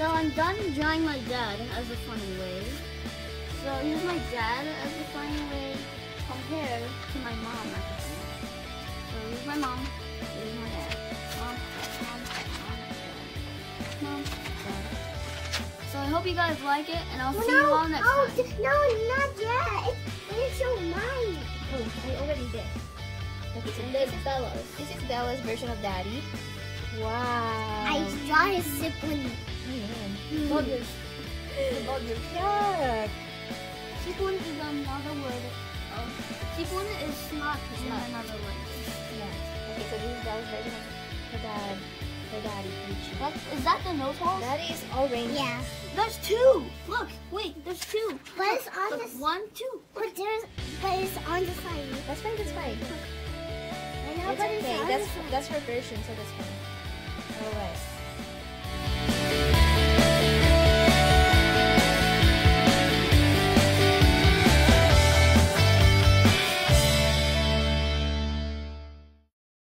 done drawing my dad as a funny way. So here's my dad as a funny way compared to my mom as a funny way. So here's my mom, here's my dad. Mom, mom, mom, dad. Mom, dad. So I hope you guys like it, and I'll see you all next oh, time. d- no, not yet. It's, it's show mine. Oh, I already did. This is Bella's. This is Bella's version of Daddy. Wow. I draw his sibling. Mm. Buggers. Yuck. Sipon is another word. Sipon is snot in Snot. another language. Yeah. Okay, so this is Bella's version of her dad. Her daddy. That, is that the nose hole? Daddy is orange. Yeah. There's two. Look, wait, there's two. But it's on Look, the one, two. But there's, but it's on the side. That's fine, that's fine. I know, It's but it's okay. on That's the side. that's her version, so that's fine.